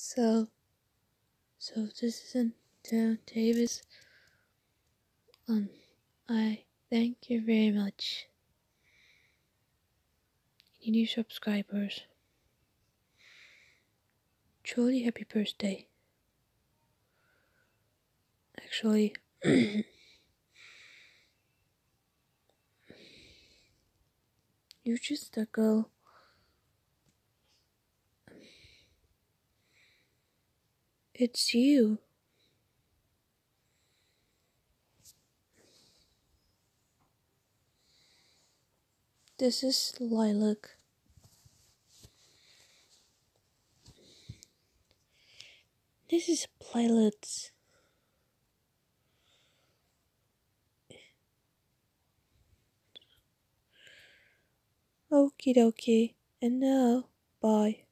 So, so this isn't Theron Davis. Um, I thank you very much. Any new subscribers? Truly happy birthday. Actually, you're just a girl. It's you. This is Lilac. This is playlets. Okie dokie. And now, bye.